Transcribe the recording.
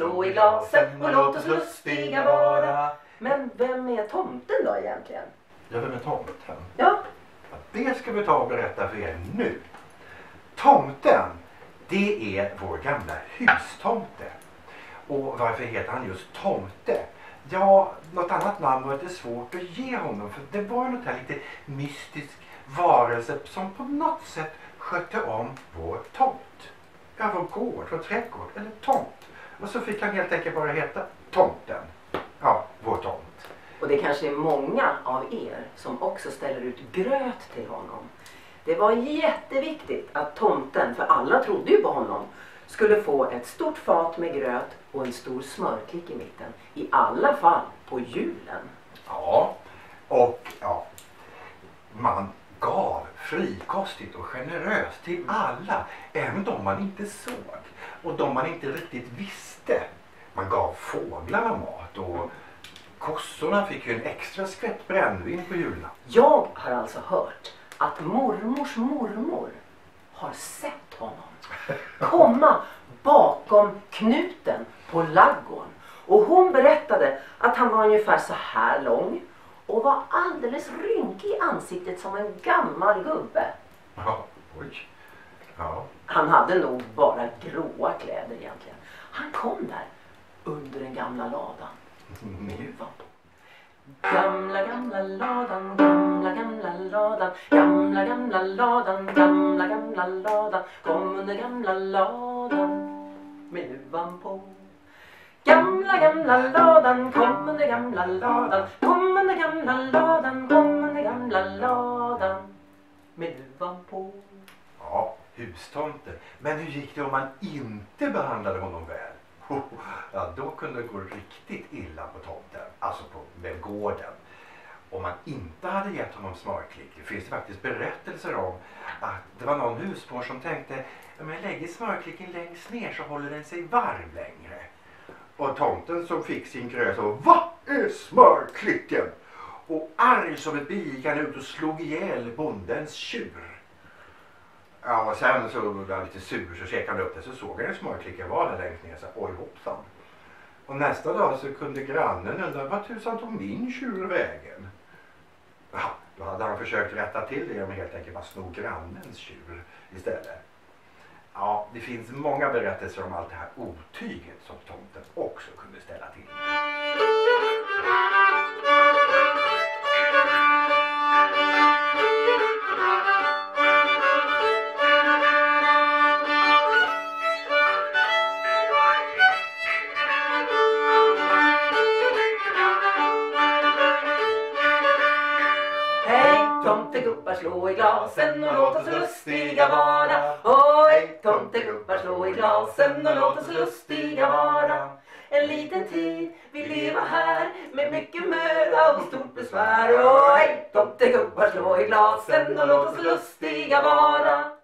i glasen och låt oss lustiga vara. Men vem är tomten då egentligen? Ja, vem är tomten? Ja, Det ska vi ta och berätta för er nu. Tomten, det är vår gamla hustomte. Och varför heter han just tomte? Ja, något annat namn var lite svårt att ge honom för det var något här lite mystisk varelse som på något sätt skötte om vår tomt. Ja, vår gård, vår trädgård eller tomt. Och så fick han helt enkelt bara heta tomten. Ja, vår tomt. och det kanske är många av er som också ställer ut gröt till honom. Det var jätteviktigt att tomten, för alla trodde ju på honom, skulle få ett stort fat med gröt och en stor smörklick i mitten. I alla fall på julen. Ja, och ja, man gav frikostigt och generöst till alla, även de man inte såg och de man inte riktigt visste. Man gav fåglarna mat och kossorna fick ju en extra skvätt brännvin på julen. Jag har alltså hört att mormors mormor har sett honom komma bakom knuten på laggården. Och hon berättade att han var ungefär så här lång och var alldeles rynkig i ansiktet som en gammal gubbe. Ja, oj. Ja, Han hade nog bara gråa kläder egentligen. Han kom där under den gamla ladan med huvan på. Gamla, gamla ladan, gamla, gamla ladan, gamla, gamla ladan, gamla, gamla ladan, kom under gamla ladan med huvan på. Gamla, gamla ladan, kom under gamla ladan, kom under gamla ladan, hustomte. Men hur gick det om man inte behandlade honom väl? Ja, då kunde det gå riktigt illa på tomten, alltså på med gården. Om man inte hade gett honom smörklick, det finns det faktiskt berättelser om att det var någon husmor som tänkte om jag lägger smörklicken längst ner så håller den sig varm längre. Och tomten som fick sin gröt sa Vad är smörklicken? Och arg som ett bi gick han ut och slog ihjäl bondens tjur. Ja, och sen så var han lite sur så käkade han upp det så såg han en smörklicka var där längst ner. Så, Oj hoppsan. Och nästa dag så kunde grannen undra vad tusan tog min tjur vägen? Ja, då hade han försökt rätta till det genom helt enkelt bara sno grannens tjur istället. Ja, det finns många berättelser om allt det här otyget som tomten också kunde ställa till. Tomtegubbar slå i glasen och låt oss lustiga vara. Oj tomtegubbar slå i glasen och låt oss lustiga vara. En liten tid vi leva här med mycket möda och stort besvär. Oj tomtegubbar slå i glasen och låt oss lustiga vara.